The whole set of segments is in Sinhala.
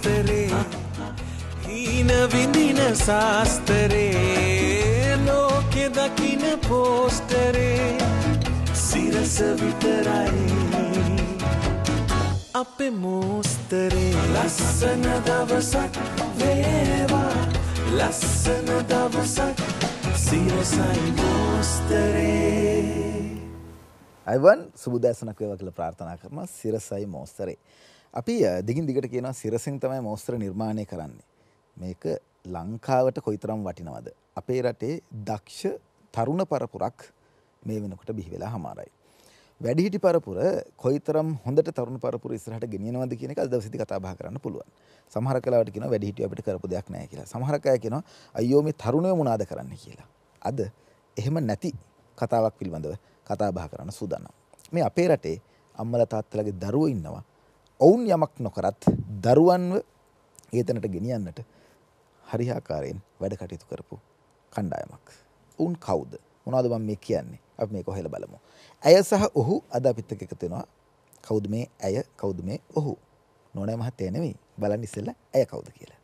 සාස්තරේ හීන විඳින සාස්තරේ ලෝකෙ දකින පෝස්ටරේ සිරස විතරයි අපේ මෝස්තරේ ලස්සන දවසක් වේවා ලස්සන දවසක් සිරසයි මෝස්තරේ අයිවන් සුබදෑසනක් වේවා කියලා ප්‍රාර්ථනා කරනවා සිරසයි මෝස්තරේ. අපි අ, දිගින් දිගට කියනවා සිරසෙන් තමයි මෝස්තර නිර්මාණය කරන්නේ. මේක ලංකාවට කොයිතරම් වටිනවද? අපේ රටේ දක්ෂ තරුණ පරපුරක් මේ වෙනකොට බිහි වෙලා හමාරයි. වැඩිහිටි පරපුර කොයිතරම් හොඳට තරුණ පරපුර ඉස්සරහට ගෙනියනවද කියන එක අද දවසේදී කතා බහ කරන්න පුළුවන්. සමහර කලාවට කියනවා වැඩිහිටියෝ අපිට කරපු දෙයක් නැහැ කියලා. සමහර අය කියනවා අයියෝ මේ තරුණයෝ මොනවාද කරන්නේ කියලා. අද එහෙම නැති කතාවක් පිළිබඳව කතා බහ කරන්න සූදානම්. මේ අපේ රටේ අම්මලා තාත්තලාගේ දරුවෝ ඉන්නවා. ඔවුන් යමක් නොකරත් දරුවන්ව ඒතනට ගෙනියන්නට හරියාකාරයෙන් වැඩ කටයුතු කරපු කණ්ඩායමක්. උන් කවුද? මොනවද මම මේ කියන්නේ? අපි මේක හොයලා බලමු. ඇය සහ ඔහු අද අපිත් එක්ක එකතු වෙනවා. කවුද මේ ඇය? කවුද මේ ඔහු? නෝනා මහත්තයා නෙවෙයි. බලන්න ඉස්සෙල්ලා ඇය කවුද කියලා.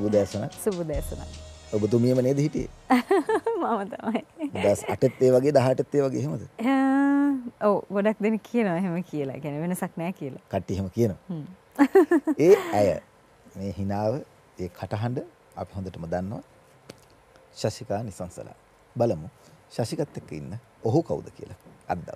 සුබදෑසන. සුබ දේශන ඔබතුමියම නේද හිටියේ? මම තමයි. දස් අටත් ඒ වගේ දහටත් ඒ වගේ හෙමද ඔව ගොඩක් දෙන කියනවා එහෙම කියලා. ගැන වෙනසක් නෑ කියලා. කට්ටිහෙම කියන හ්ම්. ඒ ඇය මේ හිනාව ඒ කටහඬ අපි හොඳටම දන්නවා. ශෂිකා නිසංසලා. බලමු ශෂිකත් එක්ක ඉන්න ඔහු කවුද කියලා අද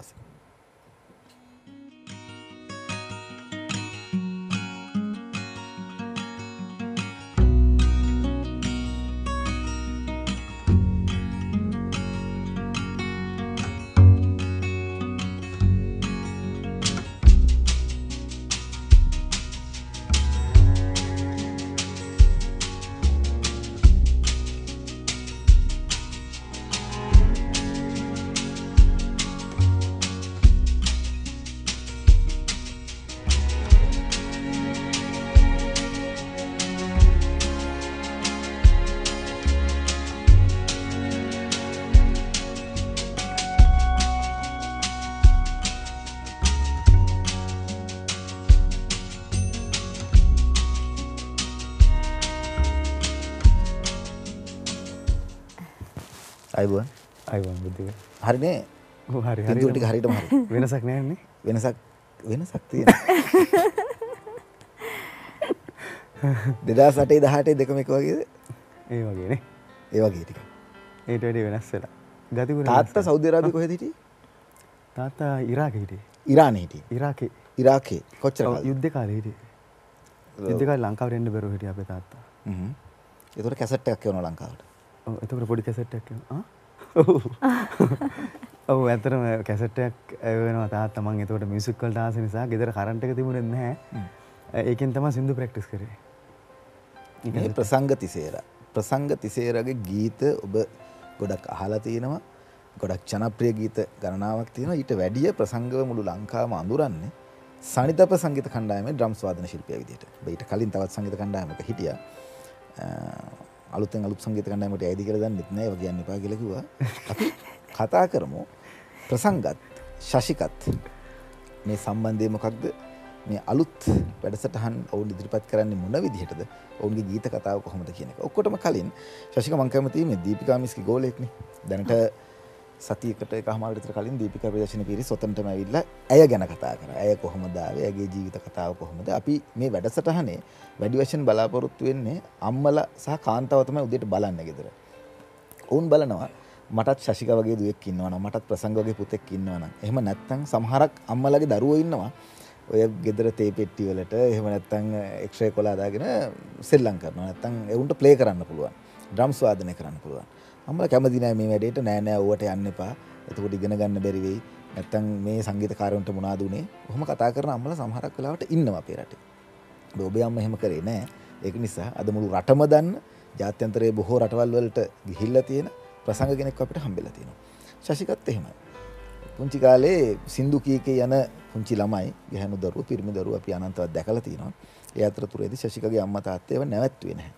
අයිවන් බුද්ධික. හරිනේ හරි පිදුරටි හරිටම හරි. වෙනසක් නෑන්නේ වෙනසක් වෙනසක් තියෙන දෙදා සටේ දහටේ දෙකම එක වගේද? ඒ වගේනේ ඒ වගේ ටික. ඒට වැඩි වෙනස් වෙලා. ගතිපුර තාත්ත සෞධරාබි කොහෙ හිටිය? තාත්තා ඉරාක හිටේ ඉරාන හිටිය. ඉරාකේ. ඉරාකේ. කොච්චර කාලද? යුද්ධ කාල හිටේ යුද්ධකාල ලංකාවට එන්න බැරුව හිටිය අපේ තාත්තා. හ්ම්. ඒතකොට කැසට් එකක් යවනවා ලංකාවට. ඔව්, එතකොට පොඩි කැසට්ටක් ඔවු ඇතරම කැසට්ටයක් ඇවෙනවා තාත් මං එතකොට මියසික්කල් දාස නිසා. ගෙදර කරන්ට එක තිබුණෙ නැහැ. ඒකෙන් තම සිින්දු ප්‍රක්ටිස් කරේ. ප්‍රසංග තිසේර. ප්‍රසංග තිසේරගේ ගීත ඔබ ගොඩක් අහලා තියෙනවා. ගොඩක් ජනප්‍රිය ගීත ගණනාවක් තියෙනවා. ඊට වැඩිය ප්‍රසංගව මුළු ලංකාවම අඳුරන්නේ සනිතප සංගීත කණ්ඩායමේ ඩ්‍රම්ස් වාදන ශිල්පියා විදිහට. ඊට කලින් තවත් සංගීත කණ්ඩායමක හිටියා. අ, අලුතෙන් අලුත් සංගීත කණ්ඩායමකට ඇයිද කියලා දන්නෙත් නෑ. ඒව කියන්න එපා කියලා කිව්වා. අපි කතා කරමු ප්‍රසංගත් ශෂිකත් මේ සම්බන්ධය මොකක්ද? මේ අලුත් වැඩසටහන් ඔවුන් ඉදිරිපත් කරන්නේ මොන විදිහටද ඔවුන්ගේ ගීත කතාව කොහොමද කියන එක. ඔක්කොටම කලින් ශශික මං කැමතියි මේ දීපිකා මිස්කි ගෝලෙක්නේ. දැනට සතියකට එකහමාරට විතර කලින් දීපිකා ප්‍රදර්ශන පිරිස ඔතනටම ඇවිල්ලා ඇය ගැන කතා කරා. ඇය කොහොමද ආවේ? ඇගේ ජීවිත කතාව කොහොමද? අපි මේ වැඩසටහනේ වැඩි වශයෙන් බලාපොරොත්තු වෙන්නේ අම්මලා සහ කාන්තාව තමයි උදේට බලන්න ගෙදර. ඔවුන් බලනවා මටත් ශෂික වගේ දුවෙක් ඉන්නවනම් මටත් ප්‍රසංග වගේ පුතෙක් ඉන්නවනම් එහෙම නැත්නම් සමහරක් අම්මලගේ දරුවෝ ඉන්නවා ඔය ගෙදර තේ පෙට්ටි වලට එහෙම නැත්නම් එක්ස්රේ කොලා දාගෙන සෙල්ලම් කරනවා නැත්නම් එවුන්ට ප්ලේ කරන්න පුළුවන් ඩ්‍රම්ස් වාදනය කරන්න පුළුවන් අම්මලා කැමති නෑ මේ වැඩේට නෑ නෑ ඕවට යන්න එපා එතකොට ඉගෙන ගන්න බැරි වෙයි නැත්නම් මේ සංගීතකාරයන්ට මොනවද උනේ ඔහොම කතා කරන අම්මලා සමහරක් වෙලාවට ඉන්නවා අපේ රටේ ඔබේ අම්ම එහෙම කරේ නෑ ඒක නිසා අද මුළු රටම දන්න ජාත්‍යන්තරයේ බොහෝ රටවල් වලට ගිහිල්ලා තියෙන ප්‍රසංග කෙනෙක් අපිට හම්බෙලා තියෙනවා. ශශිකත් එහෙමයි. පුංචි කාලේ සින්දු කීකේ යන පුංචි ළමයි ගැහැණු දරුවෝ පිරිමි දරුවෝ අපි අනන්තවත් දැකලා තියෙනවා. ඒ අතරතුරේදී ශශිකගේ අම්මා තාත්තේව නැවැත්තුවේ නැහැ.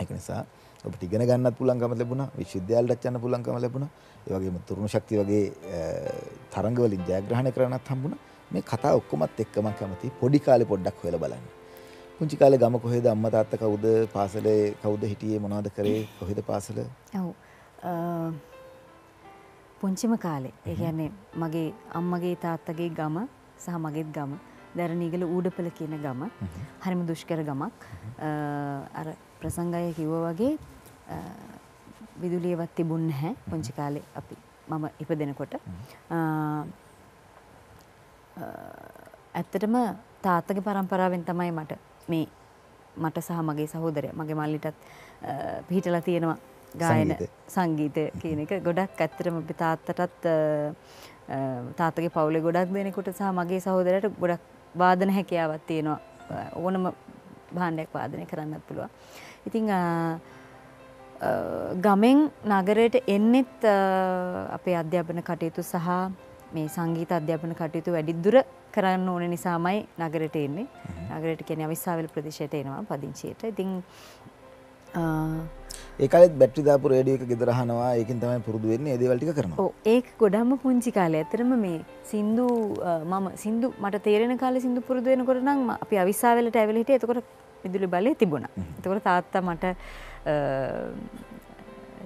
ඒක නිසා ඔබට ඉගෙන ගන්නත් පුළුවන්කම ලැබුණා විශ්වවිද්‍යාලයට යන්න පුළුවන්කම ලැබුණා. ඒ වගේම තරුණ ශක්තිය වගේ තරංග වලින් ජයග්‍රහණය කරන්නත් හම්බුණා. මේ කතා ඔක්කොමත් එක්ක මම කැමතියි පොඩි කාලේ පොඩ්ඩක් හොයලා බලන්න. පුංචි කාලේ ගම කොහෙද අම්මා තාත්තා කවුද? පාසලේ කවුද හිටියේ? මොනවද කරේ? කොහෙද පාසල? ඔව්. පුංචිම කාලේ. ඒ කියන්නේ මගේ අම්මගේ තාත්තගේ ගම සහ මගේත් ගම. දැරණීගල ඌඩපල කියන ගම. හරිම දුෂ්කර ගමක්. අර ප්‍රසංගය කිව්ව වගේ විදුලියවත් තිබුණ නැහැ පුංචි කාලේ අපි. මම ඉපදෙනකොට. ඇත්තටම තාත්තගේ පරම්පරාවෙන් තමයි මට මේ මට සහ මගේ සහෝදරය මගේ මල්ලිටත් පිහිටලා තියෙනවා ගායන සංගීතය. කියන එක. ගොඩක් ඇත්තරම අපි තාත්තටත් තාත්තගේ පවුලේ ගොඩක් දෙනෙකුට සහ මගේ සහෝදරයට ගොඩක් වාදන හැකියාවක් තියෙනවා. ඕනම භාණ්ඩයක් වාදනය කරන්නත් පුළුවන්. ඉතින් ගමෙන් නගරයට එන්නෙත් අපේ අධ්‍යාපන කටයුතු සහ මේ සංගීත අධ්‍යාපන කටයුතු වැඩිදුර කරන්න ඕන නිසාමයි නගරට එන්නේ. නගරයට කියන්නේ අවිස්සාවල ප්‍රදේශයට එනවා පදිංචියට. ඉතින් ඒකලෙත් බැටරි දාපු රේඩියෝ එක ගෙදර අහනවා ඒකෙන් තමයි පුරුදු වෙන්නේ ඒ දේවල් ටික කරනවා. ඔව් ඒක ගොඩක්ම පුංචි කාලේ. ඇත්තටම මේ සින්දු මම සින්දු මට තේරෙන කාලේ සින්දු පුරුදු වෙනකොට නම් අපි අවිස්සාවලට ඇවිල්ලා හිටියේ. එතකොට විදුලි බලය තිබුණා. එතකොට තාත්තා මට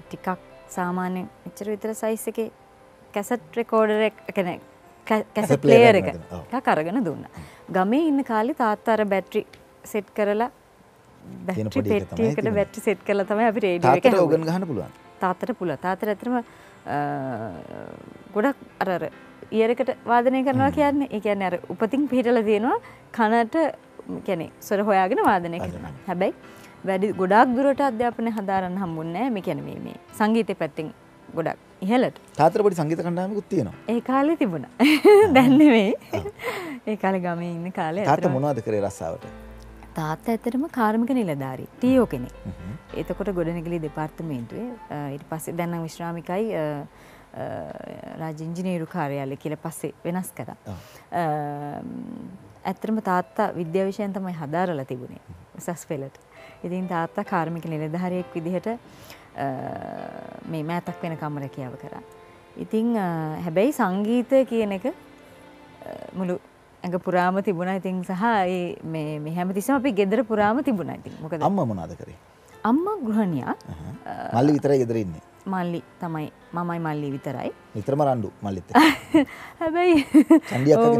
ටිකක් සාමාන්‍ය මෙච්චර විතර සයිස් එකේ කැසට් රෙකෝඩර් එක කියන්නේ කැසට් ප්ලේයර් එක එකක් අරගෙන දුන්නා. ගමේ ඉන්න කාලේ තාත්තා අර බැටරි සෙට් කරලා බැටරි පෙට්ටියකට බැටරි සෙට් කරලා තමයි අපි රේඩියෝ එක තාත්තට ඕගන් ගහන්න පුළුවන්. තාත්තට පුළුවන්. තාත්තට ඇත්තටම ගොඩක් අර අර ඉයරකට වාදනය කරනවා කියන්නේ ඒ කියන්නේ අර උපතින් පිටලා තියෙනවා කනට කියන්නේ සොර හොයාගෙන වාදනය කරනවා. හැබැයි වැඩි ගොඩාක් දුරට අධ්‍යාපනය හදාරන්න හම්බුන්නේ. මේ කියන්නේ මේ සංගීතය පැත්තෙන් ගොඩක් ඉහලට තාතර පොඩි සංගීත කණ්ඩායමකුත් තියෙනවා. ඒ කාලේ තිබුණා. දැන් නෙමෙයි. ඒ කාලේ ගමේ ඉන්න කාලේ තාත්තා මොනවද කරේ රස්සාවට? තාත්තා ඇත්තටම කාර්මික නිලධාරී ටීයෝ කෙනෙක්. එතකොට ගොඩනැගිලි දෙපාර්තමේන්තුවේ ඊට පස්සේ දැන් නම් විශ්‍රාමිකයි රාජ්‍ය ඉංජිනේරු කාර්යාලය කියලා පස්සේ වෙනස් කරා. ඇත්තටම තාත්තා විද්‍යා විෂයන් තමයි හදාරලා තිබුණේ උසස් පෙළට. ඉතින් තාත්තා කාර්මික නිලධාරියෙක් විදිහට මේ මෑතක් වෙනකම් රැකියාව කරා. ඉතින් හැබැයි සංගීතය කියන එක මුළු ඇඟ පුරාම තිබුණා. ඉතින් සහ මේ මේ හැමතිස්සම අපි ගෙදර පුරාම තිබුණා. ඉතින් මොකද? අම්මා මොනවද කරේ? අම්මා ගෘහණියා. මල්ලි විතරයි ගෙදර ඉන්නේ? මල්ලි තමයි. මමයි මල්ලි විතරයි. නිතරම රණ්ඩු මල්ලිත් හැබැයි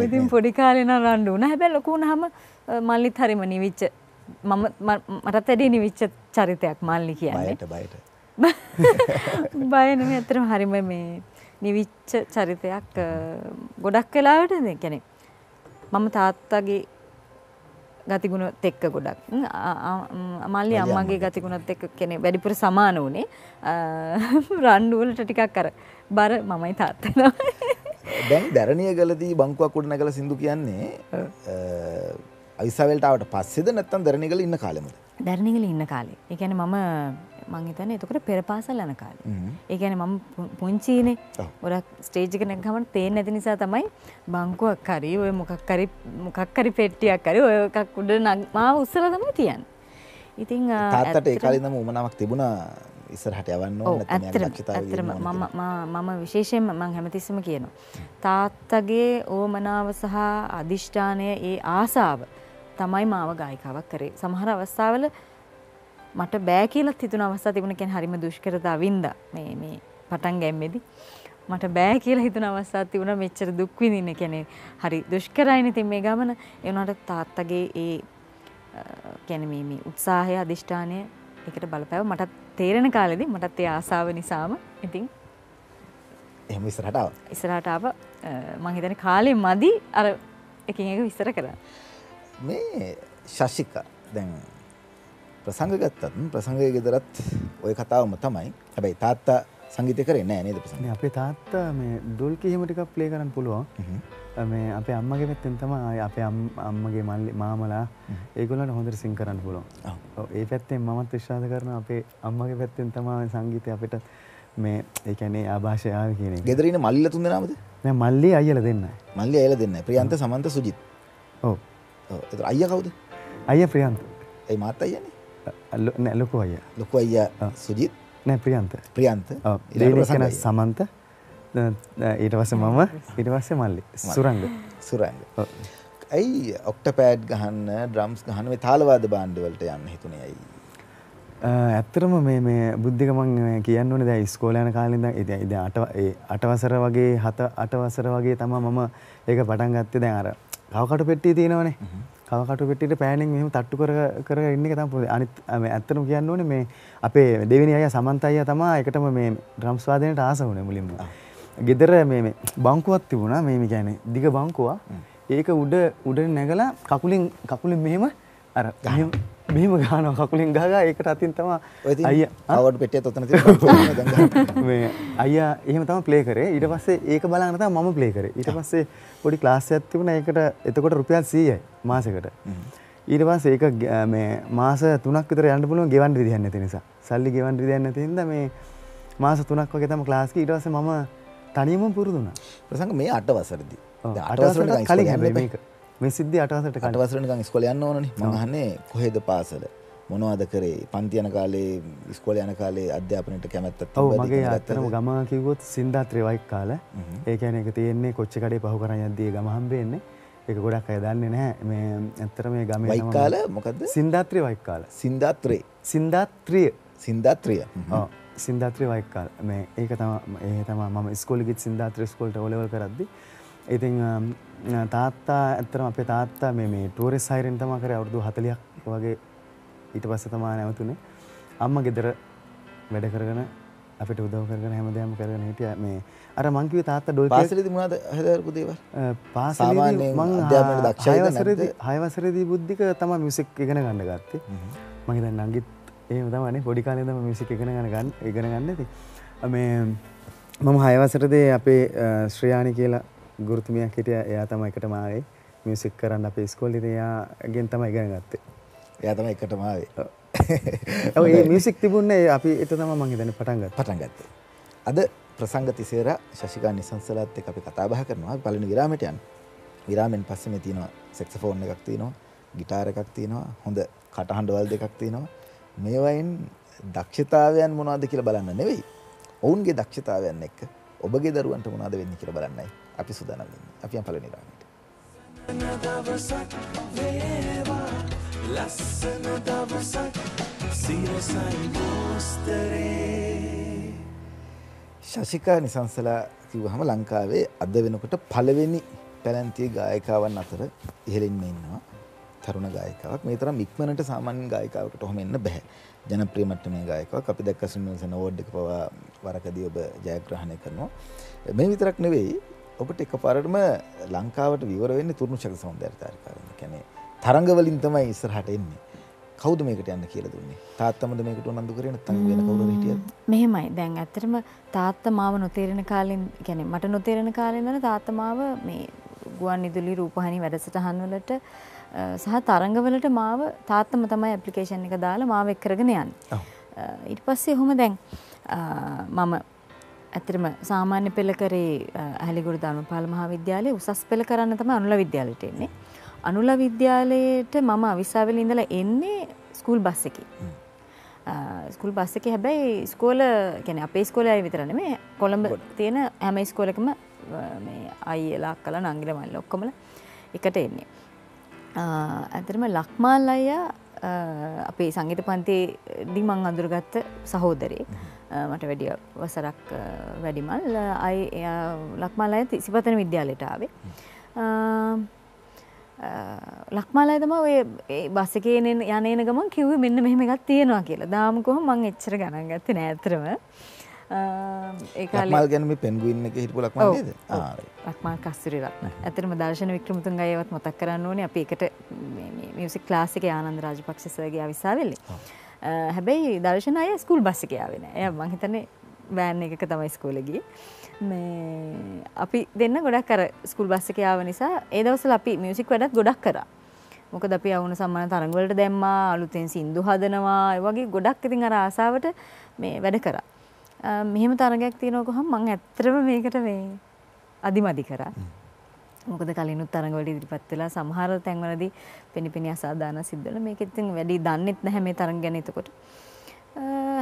ඉතින්? පොඩි කාලේ නම් රණ්ඩු වුණා. හැබැයි ලොකු වුණාම මල්ලිත් හරිම නිවිච්ච මම මටත් වැඩි නිවිච්ච චරිතයක් මල්ලි කියන්නේ. බයට බයට. බය නෙමෙයි ඇත්තටම හරිම මේ නිවිච්ච චරිතයක් ගොඩක් වෙලාවට නේ කියන්නේ මම තාත්තගේ ගතිගුණත් එක්ක ගොඩක්. මල්ලි අම්මගේ ගතිගුණත් එක්ක කෙනෙ වැඩිපුර සමාන වුණේ. අ, රණ්ඩු වලට ටිකක් අර බර මමයි තාත්තා තමයි. දැන් දැරණිය ගලදී බංකුවක් උඩ නැගලා සින්දු කියන්නේ අවිස්සාවලට ආවට පස්සේද නැත්නම් දැරණිය ගල ඉන්න කාලෙමද දැරණිගල ඉන්න කාලේ. කියන්නේ මම මං හිතන්නේ එතකොට පෙර පාසල් යන කාලේ. ඒ කියන්නේ මම පුංචිනේ. ගොඩක් ස්ටේජ් එක නැගගමන් පේන්නේ නැති නිසා තමයි බංකුවක් හරි ඔය මොකක් හරි මොකක් හරි පෙට්ටියක් හරි ඔය එකක් උඩ උස්සලා තමයි තියන්නේ. ඉතින් අ, තාත්තට ඒ ඇත්තටම- කාලේ ඉඳන්ම උමනාවක් තිබුණා ඉස්සරහට යවන්න දියුණු වෙන්න මම විශේෂයෙන්ම මම හැමතිස්සම කියනවා. තාත්තගේ ඕමනාව සහ අදිෂ්ඨානය ඒ ආසාව තමයි මාව ගායිකාවක් කරේ. සමහර අවස්ථාවල මට බෑ කියලත් හිතුන අවස්ථා තිබුණ කෙන හරිම දුෂ්කරතා වින්ද මේ මේ පටන් ගැම්මෙදි. මට බෑ කියලා හිතුන අවස්ථාත් තිබුණ මෙච්චර දුක් විඳින්න කෙනෙ හරි දුෂ්කරයින තින් මේ ගමන එවනට තාත්තගේ ඒ කැනීම උත්සාහය අධිෂ්ඨානය එකට බලපැව මටත් තේරෙන කාලෙදි මටත් ඒ ආසාව නිසාම ඉතින් එහෙම ඉස්සරහට ආවා. ඉස්සරහටාව මහිතන කාලෙ මදි අර එකින් එක විස්තර කරන්න. මේ ශෂික දැන් ප්‍රසංග ගත්තත් ප්‍රසංගය ගෙදරත් ඔය කතාවම තමයි. හැබැයි තාත්තා සංගීතය කරේ නෑ නේද ප්‍රසංග අපේ තාත්තා මේ ඩොල් කිහිම ටිකක් ප්ලේ කරන්න පුළුවන්. මේ අපේ අම්මගේ පැත්තෙන් තමයි අපේ අම්- අම්මගේ මල්ලි මාමලා ඒගොල්ලන්ට හොඳට සිං කරන්න පුළුවන්. ඔව්. ඒ පැත්තෙන් මමත් විශ්වාස කරන අපේ අම්මගේ පැත්තෙන් තමයි සංගීතය අපිට මේ ඒ කියන්නේ ආభాෂය ආවේ කියන එක. ගෙදර ඉන්න මල්ලිලා තුන් දෙනාමද? දැන් මල්ලි අයියලා දෙන්න. මල්ලි අයලා දෙන්න ප්‍රියන්ත සමන්ත සුජිත්. ඔව්. අයියා කවුද අයියා ප්‍රියන්ත. ඒ මාත් අයියානේ අ- ලො- නෑ ලොකු අයියා. ලොකු අයියා ඔව්. සුජිත් නෑ ප්‍රියන්ත. ප්‍රියන්ත අයියා. සමන්ත. ඊට පස්සේ මම ඊට පස්සේ මල්ලි. සුරංග. සුරංග. ඇයි ඔක්ටපෑඩ් ගහන්න ඩ්‍රම්ස් ගහන්න මේ තාලවාද බාණ්ඩවලට යන්න හිතුනේ ඇයි ඇත්තරම මේ මේ බුද්ධික මං කියන්න ඕනේ දැන් ඉස්කෝලේ යන කාලේ ඉඳන් ඉතින් ඉතින් අට ඒ අටවසර වගේ හත අටවසර වගේ තමයි මම ඒක පටන් ගත්තේ දැන් අර කවකටු පෙට්ටිය තියෙනවනේ කවකටු පෙට්ටියට පෑනෙන් මෙහෙම තට්ටු කර කර ඉන්න එක තමයි පුළුවන්. අනිත් ඇත්තටම කියන්න ඕනේ මේ අපේ දෙවෙනි අයියා සමන්ත අයියා තමයි ඒකටම මේ ඩ්‍රම්ස් වාදනයට ආස වුණේ මුලින්ම. ගෙදර මේ මේ බංකුවක් තිබුණා මේ කියන්නේ දිග බංකුවක්. ඒක උඩ උඩ නැගලා කකුලෙන් කකුලෙන් මෙහෙම අර මෙහෙම ගහනවා කකුලෙන් ගහගා ඒකට අතින් තමයි අයියා ආ? කවඩ් පෙට්ටියත් ඔතන තියෙනවා. මේ අයියා එහෙම තමයි ප්ලේ කරේ. ඊට පස්සේ ඒක බලන්න තමයි මම ප්ලේ කරේ. ඊට පස්සේ පොඩි ක්ලාස් එකක් තිබුණා. ඒකට එතකොට රුපියල් 100යි මාසෙකට. ඊට පස්සේ ඒක මේ මාස 3ක් විතර යන්න පුළුවන් ගෙවන්න විදිහක් නැති නිසා. සල්ලි ගෙවන්න විදිහක් නැති හින්දා මේ මාස 3ක් වගේ තමයි ක්ලාස් එක. ඊට පස්සේ මම තනියම පුරුදු වුණා ප්‍රසංග මේ අට වසරදී. ඔව්, දැන් අට අට වසරට වසරට නිකන් කලින් හැබැයි. මේක මේ සිද්ධිය අට වසරට අට කලින් වසරට නිකන් ඉස්කෝලේ යන්න ඕනනේ. මම අහන්නේ කොහෙද පාසල? මොනවද කරේ? පන්ති යන කාලේ ඉස්කෝලේ යන කාලේ අධ්‍යාපනයට ඉගෙන අත්තරම ගත්තද? ගම කිව්වොත් සින්දාත්‍රේ වයික් කාල. ඒ කියන්නේ ඒක තියෙන්නේ කොච්ච කඩේ පහු කරන් යද්දී ඒ ගම හම්බෙන්නේ. ඒක ගොඩක් අය දන්නේ නැහැ. මේ ඇත්තට මේ ගමේ වයික් නම- කාල මොකද්ද? සින්දාත්‍රේ වයික් කාල. සින්දාත්‍රේ. සින්දාත්‍රිය. සින්දාත්‍රිය. ඔව්. සින්දාත්‍රේ වයික් කාල. මේ ඒක තමයි ඒ තමයි මම ඉස්කෝලේ ගිහින් සින්දාත්‍රේ O level කරද්දි. ඉතින් අම්, තාත්තා ඇත්තටම අපේ තාත්තා මේ මේ ටූරිස් හයිරෙන් තමයි කරේ අවුරුදු 40ක් වගේ ඊට පස්සේ තමයි නැවතුනේ. අම්මා ගෙදර වැඩ කරගෙන අපිට උදව් කරගෙන හැමදේම කරගෙන හිටියා. මේ අර මං කිව්වේ තාත්තා ඩොල් පාසලේදී මොනවද හදාරපු දේවල්? පාසලේදී මං අධ්‍යාපනයට දක්ෂයිද නැද්ද? හය වසරේදී බුද්ධික තමයි මියුසික් ඉගෙන ගන්න ගත්තේ. මම හිතන්නේ නංගිත් එහෙම තමයිනේ පොඩි කාලේ ඉඳන් මියුසික් ඉගෙන ගන්න ඉගෙන ගන්න ඉතින් මේ මම හය වසරේදී අපේ ශ්‍රියානි කියලා ගුරුතුමියක් හිටියා එයා තමයි එකටම ආවේ. මියුසික් කරන්න අපේ ඉස්කෝලේ ඉතින් එයාගෙන් තමයි ඉගෙන ගත්තේ. එයා තමයි එකටම ආවේ. ඔව්. ඒ මියුසික් තිබුණේ අපි එත තමයි මම හිතන්නේ පටන් ගත්තේ. පටන් ගත්තේ. අද ප්‍රසංග තිසේර ශශිකා නිසංසලත් එක්ක අපි කතා බහ කරනවා. අපි පළවෙනි විරාමයට යන්න. විරාමෙන් පස්සේ මේ තියෙනවා සෙක්සෆෝන් එකක් තියෙනවා ගිටාර එකක් තියෙනවා හොඳ කටහඬවල් දෙකක් තියෙනවා. මේවයින් දක්ෂතාවයන් මොනවද කියලා බලන්න නෙවෙයි. ඔවුන්ගේ දක්ෂතාවයන් එක්ක ඔබගේ දරුවන්ට මොනවද වෙන්නේ කියලා බලන්නයි අපි සූදානම් වෙන්නේ. අපි යම් පළවෙනි විරාමයට දවසක් වේවා ලස්සන දවසක් සිරසයි මෝස්තරේ ශශිකා නිසංසලා කිව්වහම ලංකාවේ අද වෙනකොට පළවෙනි පැලැන්තිය ගායකාවන් අතර ඉහළින්ම ඉන්නවා තරුණ ගායකාවක්. මේ තරම් ඉක්මනට සාමාන්‍ය ගායකාවකට ඔහොම එන්න බෑ. ජනප්‍රිය මට්ටමේ ගායකාවක්. අපි දැක්ක සිංහලසන අවෝඩ් එක පවා වරකදී ඔබ ජයග්‍රහණය කරනවා. මේ විතරක් නෙවෙයි ඔබට එකපාරටම ලංකාවට විවර වෙන්නේ තුරුණු ශක්ති සෞන්දර්යතාවකාරයන් කියන්නේ තරංග වලින් තමයි ඉස්සරහට එන්නේ. කවුද මේකට යන්න කියලා දුන්නේ? තාත්තමද මේකට උනන්දු කරේ? නැත්නම් වෙන කවුරු හිටියද? මෙහෙමයි. දැන් ඇත්තටම තාත්තා මාව නොතේරෙන කාලෙන් කියන්නේ මට නොතේරෙන කාලෙන් ඉඳලා තාත්තා මාව මේ ගුවන් විදුලි රූපවාහිනී වැඩසටහන් වලට සහ තරංගවලට මාව තාත්තම තමයි ඇප්ලිකේෂන් එක දාලා මාව එක් කරගෙන යන්නේ. ඊට පස්සේ ඔහොම දැන් මම ඇත්තටම සාමාන්‍ය පෙළ කරේ අ, ඇහැලිගොඩ ධර්මපාල මහාවිද්‍යාලයේ උසස් පෙළ කරන්න තමයි අනුලා විද්‍යාලයට එන්නේ. අනුලා විද්‍යාලයට මම අවිස්සාවල ඉඳලා එන්නේ ස්කූල් බස් එකේ. ස්කුල් බස් එක හැබැයි ස්කෝල කැන අපේ ස්කෝලය විතරන මේ කොළඹ තියෙන හැම ස්කෝලකම මේ අයිලා කල නංගිල මල්ල ඔක්කොමල එකට එන්නේ. ඇතරම ලක්මාල් අය අපේ සංගීත පන්තේ දිමං අඳුරගත්ත සහෝදරේ මට වැඩිය වසරක් වැඩිමල්. අයි ලක්මාල් අය සිපතන විද්‍යාලයට ආවේ. ලක්මාලය තම ඔය බස්සකේන යනන ගමන් කිව්ව මෙන්න මෙහෙම එකත් තියෙනවා කියලා. දාම කොහ මං එච්චර ගණන් ගත්ත නෑතරම ඒකාල් ගැනම පෙන්ගුවන්න හිටපු ලක්මා කස්තුරි රත්න ඇතරම දර්ශන වික්‍රමතුන් අයවත් මතක් කරන්න ඕනේ. අප එකට මියසික් ලාසික ආනන්ද රාජපක්ෂසගේ අවිසාවෙල්ලි හැබැයි දර්ශන අය ස්කුල් බස්සිකයාවෙන එය මහිතන්නේ බෑන් එකක තමයි ස්කෝලගී මේ අපි දෙන්න ගොඩක් කර ස්කුල් බස්සකයාව නිසා ඒදවසල අපි මියසික් වැඩත් ගොඩක් කර. මොකද අපි අවුන සම්මාන තරංගවලට දැම්මා අලුතෙන් සින්දු හදනවා වගේ ගොඩක් ඉතින් අර ආසාාවට මේ වැඩ කරා. මෙහෙම තරගයක් තියෙනකොහම් මං ඇත්තරම මේකට මේ අධිමදි කරා. මොකද කලිනුත් තරඟවලට ඉදිරිපත් වෙලා සමහර තැන්වලදී පෙනිපෙනි අසාධාන සිද්ධල මේක ඉතින් වැඩි දන්නෙත් නැහැ මේ තරඟ ගැන එතකොට.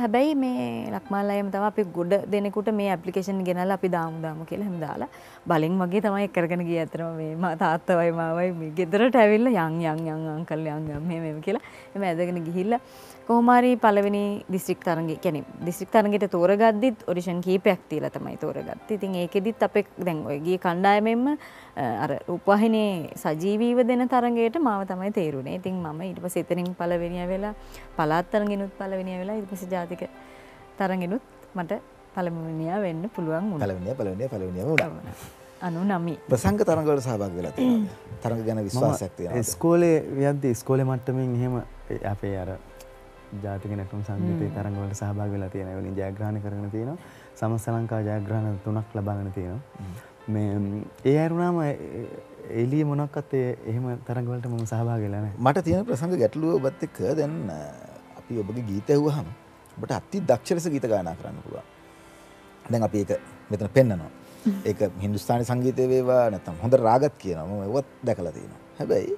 හැබැයි මේ ලක්මාල්ලයම තම අපි ගොඩ දෙනෙකුට මේ ඇපලිකේෂන් ගෙනල අපි දාමු දාම කියලා හැම දාලා බලෙන් වගේ තමයි කරගෙන ගිය ඇතරම මේ මා තාත්තවයි මාවයි මේ ගෙදරට ඇවිල්ලා යන් යන් යන් අංකල් යන් යන් මෙහෙම කියලා එම ඇදගෙන ගිහිල්ලා කොහොමාරි පළවෙනි දිස්ත්‍රික් තරග කැනෙ දිස්ත්‍රික් තරගෙට තෝරගද්දිත් ඔඩිෂන් කීපයක් තියලා තමයි තෝරගත්ත. ඉතින් ඒකෙදිත් අපෙක් දැන් ඔයගේ කණ්ඩායමෙන්ම අර රූපවාහිනේ සජීවීව දෙන තරගයට මාව තමයි තේරුණේ ඉතින් මම ඊට පස්සේ එතනින් පළවෙනිය වෙලා පළාත් තරගෙනුත් පළවෙනිය වෙලා ඊට පස්සේ ජාතික තරගෙනුත් මට පළමුවෙනියා වෙන්න පුළුවන් වුණා. පළවෙනිය පළවෙනිය පළවෙනිය වුණා. අනු නමි. ප්‍රසංග තරගවලට සහභාගී වෙලා තියෙනවා. තරග ගැන විශ්වාසයක් තියෙනවා. ස්කෝලේ යද්දි ස්කෝලේ මට්ටමින් එහෙම අපේ අර ජාතික නැටුම් සංගීතයේ තරඟවලට සහභාගී වෙලා තියෙන වලින් ජයග්‍රහණ කරගෙන තියෙනවා. සමස්ත ලංකා ජයග්‍රහණ තුනක් ලබාගෙන තියෙනවා. මේ ඒ අයරුණාම එළිය මොනක්වත් එහෙම තරඟවලට මම සහභාගී වෙලා නැහැ. මට තියෙන ප්‍රසංග ගැටලුව ඔබත් එක්ක දැන් අපි ඔබගේ ගීත ඇහුවහම ඔබට අති දක්ෂ ලෙස ගීත ගායනා කරන්න පුළුවන්. දැන් අපි ඒක මෙතන පෙන්නනවා. ඒක හින්දුස්ථානි සංගීතය වේවා නැත්නම් හොඳ රාගත් කියනවා. මම ඒවත් දැකලා තියෙනවා. හැබැයි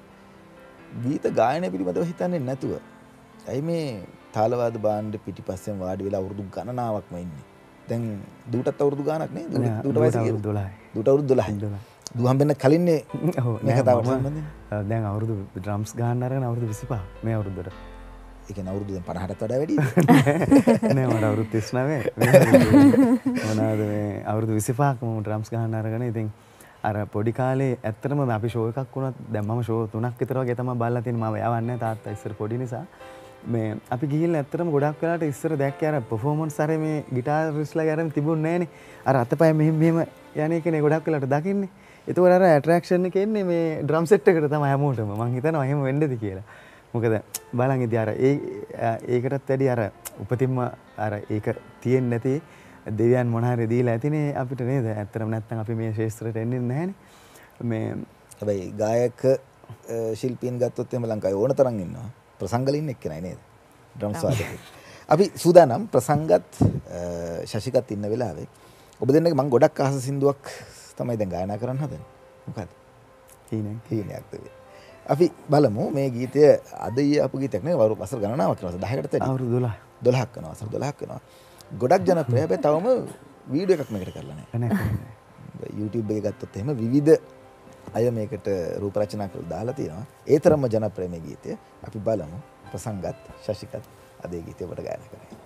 ගීත ගායනය පිළිබඳව හිතන්නේ නැතුව ඇයි මේ තාලවාද බාණ්ඩ පිටි පස්සෙන් වාඩි වෙලා අවුරුදු ගණනාවක්ම ඉන්නේ දැන් දූටත් අවුරුදු ගානක් නේ දුට වයස දොලා දුට අවුරුදු දොලහයි. දුහම්බෙන්න කලින්නේ මේකතාවට දැන් අවුරුදු ඩ්‍රම්ස් ගාන්නරන අවුරුදු විසිපා මේ අවුරුද්දට. එක අවුරුදු පණහට වඩ වැඩි නෑමට අවුරුත් තිස්නාවේ මොනාද අවුරුදු විසිපාක්ම ට්‍රම්ස් ගහන්න අරගෙන ඉතින් අර පොඩි කාලේ ඇත්තටම අපි ෂෝ එකක් වුණත් දැන් මම ෂෝ තුනක් විතර වගේ තමයි බලලා තියෙන මම යවන්නේ තාත්තා ඉස්සර පොඩි නිසා මේ අපි ගිහිල්ලා ඇත්තටම ගොඩක් වෙලාට ඉස්සර දැක්කේ අර පර්ෆෝමන්ස් අර මේ ගිටාරිස්ලා ගැරම තිබුණේ නැහනේ. අර අතපය මෙහෙම මෙහෙම යන්නේ කෙනේ ගොඩක් වෙලාට දකින්නේ. ඒතකොට අර ඇට්‍රැක්ෂන් එක එන්නේ මේ ඩ්‍රම් සෙට් එකට තමයි හැමෝටම. මං හිතනවා එහෙම වෙන්නද කියලා. මොකද බලන් ඉතින් අර ඒ ඒකටත් වැඩි අර උපතින්ම අර ඒක තියෙන්නේ නැති දෙවියන් මොන හරි දීලා ඇතිනේ අපිට නේද? ඇත්තටම නැත්නම් අපි මේ ශාස්ත්‍රයට එන්නේ නැහනේ. මේ හැබැයි ගායක ශිල්පීන් ගත්තොත් එහෙම ලංකාවේ ඕන තරම් ඉන්නවා. ප්‍රසංගලින් එක්කෙනයි නේද? ඩ්‍රම්ස් වාදකයෙක්. අපි සූදානම් ප්‍රසංගත් ශශිකත් ඉන්න වෙලාවේ ඔබ දෙන්නගේ මම ගොඩක් අහස සින්දුවක් තමයි දැන් ගායනා කරන්න හදන්නේ. මොකද? හීනයක්. හීනයක් තමයි. අපි බලමු මේ ගීතය අද ඊයේ අපු ගීතයක් නේ වරු වසර ගණනාවක් කරනවා 10කට වැඩි. අවුරුදු 12. 12ක් වෙනවා. වසර 12ක් වෙනවා. ගොඩක් ජනප්‍රිය. හැබැයි තවම වීඩියෝ එකක් මේකට කරලා නැහැ. නැහැ. YouTube එකේ ගත්තොත් එහෙම විවිධ අය මේකට රූප රචනා කරලා දාලා තියෙනවා. ඒ තරම්ම ජනප්‍රිය මේ ගීතය. අපි බලමු ප්‍රසංගත් ශශිකත් අද ඒ ගීතය ඔබට ගායනා කරන්නේ.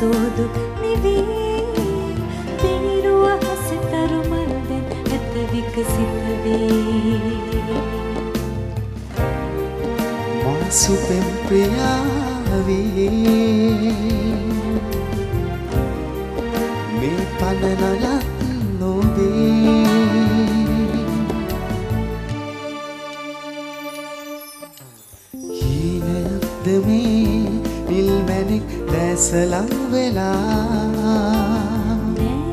සෝදු නිවී පිරුව හසතරු මල් දැන් ඇත විකසිත වේ මාසුපෙම් ප්‍රියාවේ මේ පනනලත් දැසලං වෙලා නෑඉතින්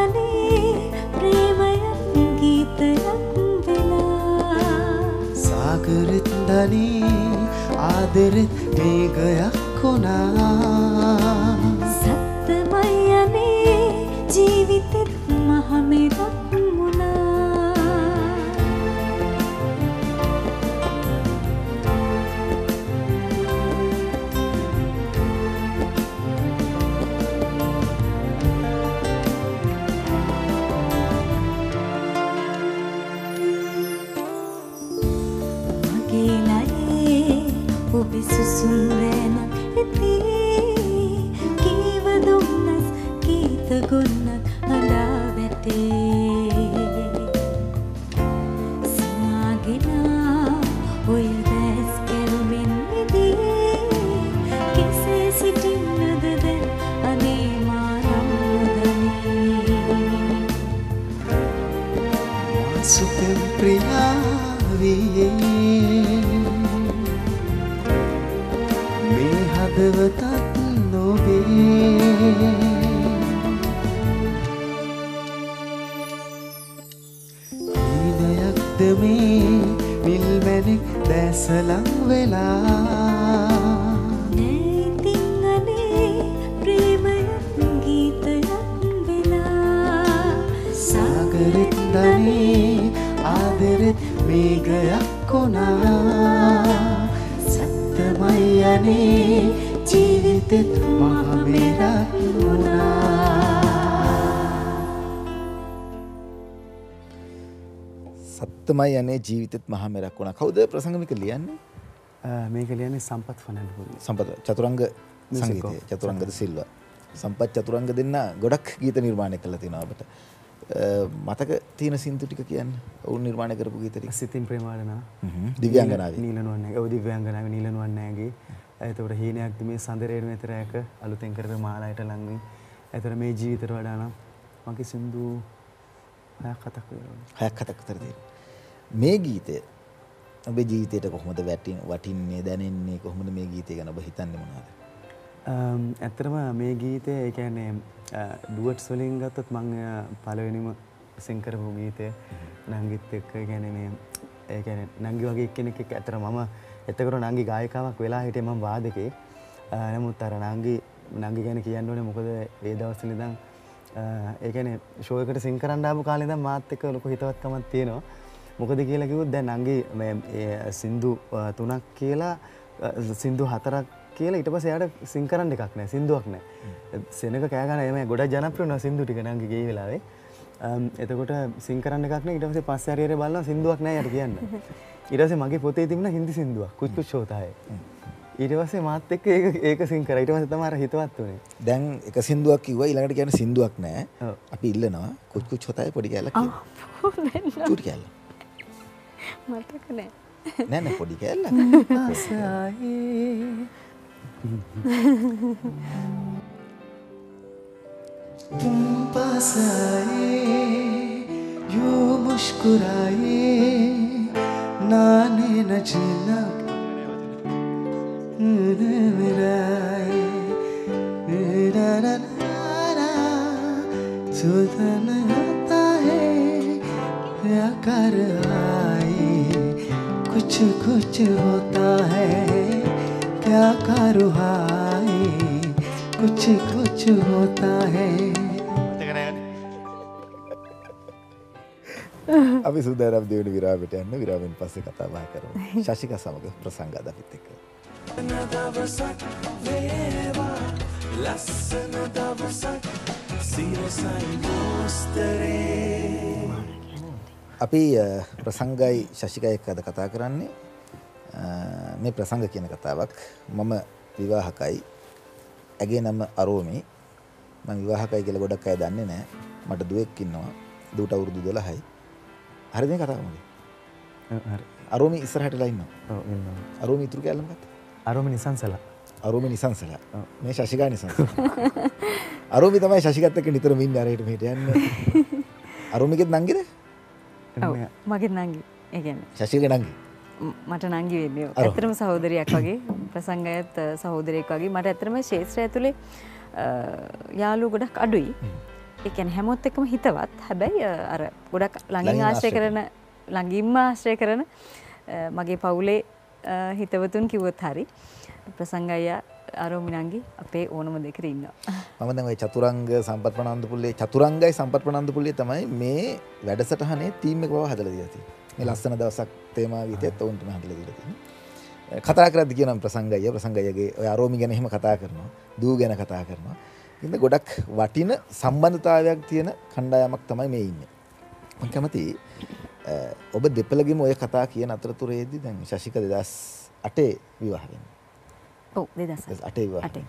අනේ ප්‍රේමයක් ගීතයක් වෙලා සාගරෙත් ධනේ ආදරෙත් මේගයක් කොනා සත්තමයි යන්නේ ජීවිතත් මහ මෙරක් වුණ. කවුද ප්‍රසංගමික ලියන්නේ? මේක ලියන්නේ සම්පත් ෆනන්ඩපුරි සම්පත චතුරංග සංගීතය. චතුරංගද සිල්ව. සම්පත් චතුරංග දෙන්න ගොඩක් ගීත නිර්මාණය කළ තිනාවට මතක තියෙන සින්තු ටික කියන්න? ඔවුන් නිර්මාණය කරපු ගීතටික් සිතින් ප්‍රමාණනා දිව්‍යංගනාව. නීලනුවන්න. ඔ දිව්‍යංගනාව නීලනුවන්නෑගේ. ඇතවට හීනයක්ද මේ සඳරේන ඇතරෑක අලුතෙන් කරප මාලායට ලංවී. ඇතර මේ ජීවිතර වඩානම් මගේ සින්දු කතක් වේරවා හැක් කතක් තරතිය මේ ගීතය. ඔබේ ජීවිතයට කොහොමද වැටින් වටින්නේ දැනෙන්නේ? කොහොමද මේ ගීතය ගැන ඔබ හිතන්නේ මොනවද? ඇත්තරම මේ ගීතය ඒකන්නේ ඩුවට් සොලින් ගත්තත් මං පලවෙනිම සිංකරපු ගීතය. නංගිත් එක්ක ගැන මේ ඒකැන නංගි වගේ කෙනෙක් එක ඇතර මම එතකට නංගි ගායකාවක් වෙලා හිටේ මම වාදකේ. නමුත් අර නංගි නංගි ගැන කියන්න ඕනේ මොකද ඒ දවස්වල ඉඳන් ඒකන ශෝයකට සිංකරන්ඩාපු කාලෙද මාත් එක්ක ලොක හිතවත්කමත් තියෙනවා මොකද කියලා කිව්වොත් දැන් නංගි සින්දු තුනක් කියලා සින්දු හතරක් කියලා ඊට පස්සේ එයාට සිංකරන්න එකක් නැහැ සින්දුවක් නැහැ සෙනක කෑගන එම ගොඩක් ජනප්‍රිය වුණා සින්දු ටික නංගි ගේ වෙලාවේ. එතකොට සිංකරන්න එකක් නෑ ඊට පස්සේ පස්සේ හරියට බලනවා සින්දුවක් නැහැ යට කියන්න. ඊට පස්සේ මගේ පොතේ තිබුණා හින්දි සින්දුවක් කුච් කුච් ෂෝතායේ ඊට පස්සේ මාත් එක්ක ඒක ඒක සිං කරා. ඊට පස්සේ තමයි අර හිතවත් උනේ. දැන් එක සින්දුවක් කිව්වා ඊළඟට කියන සින්දුවක් නැහැ. අපි ඉල්ලනවා කුච් කුච් හොතයි පොඩි කැලක් කියන්න චූටි කැල්ල මතක නෑ නෑ නෑ පොඩි කැල්ල तुम पास आए यू मुस्कुराए नाने न झिलक मिराए सुधन कुछ कुछ होता है क्या करो हाय कुछ कुछ होता है අපි සුදානම් දෙවනි විරාමයට යන්න විරාමෙන් පස්සේ කතා බහ කරමු ශශික සමග ප්‍රසංග අද අපිත් එක්ක දවසක් වේවා ලස්සන දවසක් සිරසයි මෝස්තරේ අපි ප්‍රසංගයි ශෂිකය එක්ක අද කතා කරන්නේ. මේ ප්‍රසංග කියන කතාවක් මම විවාහකයි. ඇගේ නම අරෝමි. මම විවාහකයි කියලා ගොඩක් අය දන්නේ නැහැ. මට දුවෙක් ඉන්නවා. දුවට අවුරුදු 12යි හරිද මේ කතාව මගේ? හරි. අරෝමි ඉස්සරහටලා ඉන්නවා. ඔව් ඉන්නවා. අරෝමි ඉතුරු කැලේ මොකක්ද අරෝම නිසංසලා අරෝමි නිසංසලා. මේ ශෂිකා නිසංසලා අරෝමි තමයි ශෂිකත් එක්ක නිතරම ඉන්නේ අරයට මෙහෙට යන්නේ. අරෝමිගෙත් නංගිද මගේ නංගි. ඒගැන්න ශෂිකගේ නංගි. මට නංගි වෙන්නේ. ඇතරම සහෝදරයක් වගේ ප්‍රසංගයත් සහෝදරයෙක් වගේ. මට ඇතරම ශේත්‍රය ඇතුළේ යාලු ගොඩක් අඩුයි. එකැන හැමොත් එකම හිතවත්. හැබැයි අර ගොඩක් ළඟින් ආශ්‍රය කරන ළඟින්ම ආශ්‍රය කරන මගේ පවුලේ හිතවතුන් කිව්වොත් හරි ප්‍රසංගය අරෝමිනංගි අපේ ඕනම දෙකර ඉන්නවා. මම දැන් ওই චතුරංග සම්පත් ප්‍රනන්දු පුල්ලේ චතුරංගයි සම්පත් ප්‍රනන්දු පුල්ලේ තමයි මේ වැඩසටහනේ තීම් එක බව හදලා දීලා තියෙන්නේ. මේ ලස්සන දවසක් තේමා ගීතයත් උන්ට හදලා දීලා තියෙන්නේ. කතා කරද්දි කියනවා ප්‍රසංගය ප්‍රසංගයගේ ඔය අරෝමි ගැන එහෙම කතා කරනවා. දූ ගැන කතා කරනවා. ඉතින් ගොඩක් වටින සම්බන්ධතාවයක් තියෙන කණ්ඩායමක් තමයි මේ ඉන්නේ. මම කැමතියි ඔබ දෙපළගෙම ඔය කතා කියන අතරතුරේදී දැන් ශශික 2008 විවාහ වෙන්නේ. ඔව් දෙදස 2008 විවාහ. අටේ.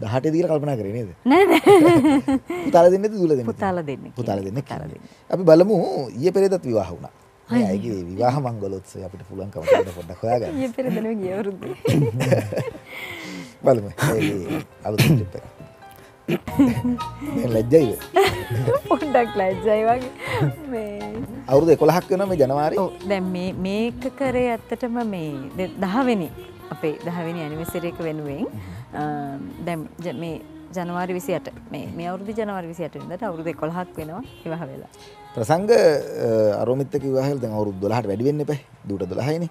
18 දී කියලා කල්පනා කරේ නේද? පුතාලා දෙන්නෙද දූලා දෙන්නෙද? පුතාලා දෙන්නෙක් පුතාලා ඉන්නේ. අපි බලමු ඊයේ පෙරේදත් විවාහ වුණා. අයගේ විවාහ මංගලෝත්සවය අපිට තියෙන පොඩ්ඩක් හොයාගන්න. ඊයේ පෙරේදම ගිය අවුරුද්දේ. බලමු. අලුත් ට්‍රිප් එක. ලැජ්ජයිද? පොඩ්ඩක් ලැජ්ජයි වගේ අවුරුදු 11ක් වෙනවා මේ ජනවාරි. ඔව් දැන් මේ මේක කරේ ඇත්තටම මේ දෙ- දහවෙනි අපේ දහවෙනි ඇනිවර්සරි එක වෙනුවෙන් ජ- මේ ජනවාරි 28 මේ මේ අවුරුදු ජනවාරි 28 වෙනිදාට අවුරුදු 11ක් වෙනවා විවාහ වෙලා. ප්‍රසංග අරෝමිත් එක්ක විවාහය දැන් අවුරුදු 12ට වැඩි වෙන්න එපා. දුවට 12යිනේ.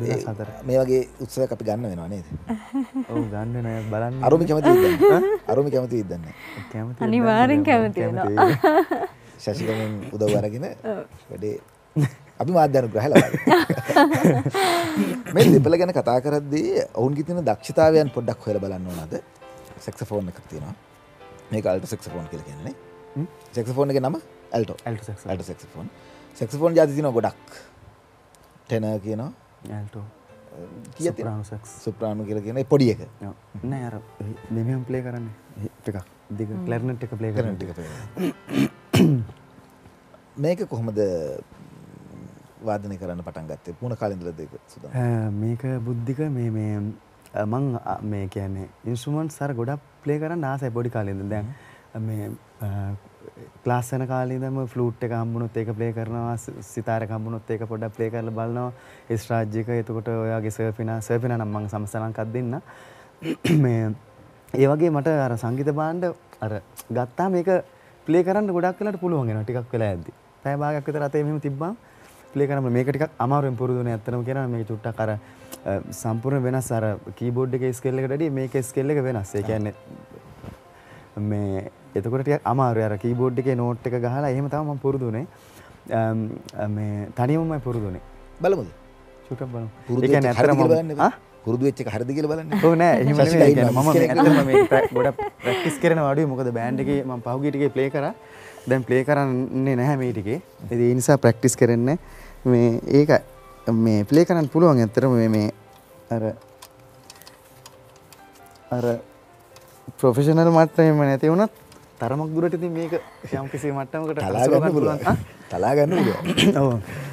ඒ- 24. මේ වගේ උත්සවයක් අපි ගන්න වෙනවා නේද? ඔව් ගන්න නෑ බලන්න අරෝමි කැමති. අරෝමි කැමති වෙද්දන්නේ. කැමති අනිවාර්යෙන් කැමති වෙනවා. ශශිකමෙන් උදව් අරගෙන වැඩේ අපි මාධ්‍ය අනුග්‍රහය ලබා මේ දෙපළ ගැන කතා කරද්දී ඔවුන්ගේ තියෙන දක්ෂතාවයන් පොඩ්ඩක් හොයලා බලන්න ඕනද? සෙක්සෆෝන් එකක් තියෙනවා. මේක අල්ටෝ සෙක්සෆෝන් කියලා කියන්නේ. සෙක්සෆෝන් එකේ නම? Alto Alto සෙක්සෆෝන්. සෙක්සෆෝන් ජාති තියෙනවා ගොඩක්. ටෙනර් කියනවා. ඇල්ටෝ සැක්ස්. සොප්‍රානෝ කියලා කියන ඒ පොඩි එක. ඔව්. නෑ අර මෙහෙම ප්ලේ කරන්නේ. ඒ ටිකක්. දිග ක්ලැරිනෙට් එක ප්ලේ කරන කරන ටික මේක කොහොමද වාදනය කරන්න පටන් ගත්තේ? පුන කාලින්දල දෙක සුදා? මේක බුද්ධික මේ මේ මං මේ කියන්නේ ඉන්ස්ට්‍රුමන්ට් සර ගොඩක් ප්ලේ කරන්න ආසයි පොඩි කාලෙින්ද. දැන් මේ ක්ලාස් යන කාලේදම ෆ්ලූට් එක හම්බුනොත් ඒක ප්ලේ කරනවා ස- සිතාර එක හම්බුනොත් ඒක පොඩ්ඩක් ප්ලේ කරලා බලනවා. ඒ ස්ට්‍රාජ් එක එතකොට ඔයාගේ සර්ෆිනා සර්ෆිනා නම් මං සමස්තලංකක් දෙන්න. මේ ඒ වගේ මට අර සංගීත බාණ්ඩ අර ගත්තා මේක ප්ලේ කරන්න ගොඩක් වෙලාට පුළුවන් වෙනවා. ටිකක් වෙලා ඇද්දි. පැය භාගයක් විතර අතේ මෙහෙම තිබ්බම ප්ලේ කරන්න මේක ටිකක් අමාරුවෙන් පුරුදුනේ ඇත්තටම කියනවා මේක චුට්ටක් අර සම්පූර්ණ වෙනස් අර කීබෝඩ් එකේ ස්කේල් එකට වැඩිය මේකේ ස්කේල් එක වෙනස්. ඒ කියන්නේ මේ එතකොට ටිකක් අමාරුයි අර කීබෝඩ් එකේ නෝට් එක ගහලා එහෙම තමයි මම පුරුදුනේ. අම්, මේ තනියමමයි පුරුදුනේ. බලමුද චුට්ටක් බලමු. පුරුදු වෙච්ච මම- බලන්න ආ? පුරුදු වෙච්ච එක හරිද කියලා බලන්න ඔව් නෑ එහෙම නෙමෙයි. මම ඇත්තටම මේ ගොඩක් ප්‍රැක්ටිස් කරන අඩුයි මොකද බෑන්ඩ් එකේ මම පහුගිය ටිකේ ප්ලේ කරා. දැන් ප්ලේ කරන්නේ නැහැ මේ ටිකේ. ඒ නිසා ප්‍රැක්ටිස් කරන්නේ මේ ඒක මේ ප්ලේ කරන්න පුළුවන් ඇත්තටම මේ අර අර ප්‍රොෆෙෂනල් මට්ටමේම නැති වුණත් තරමක් දුරට ඉතින් මේක යම් කිසි මට්ටමකට තලා හසු ගන්න කරන්න පුළුවන්. ආ? තලා ගන්න පුළුවන්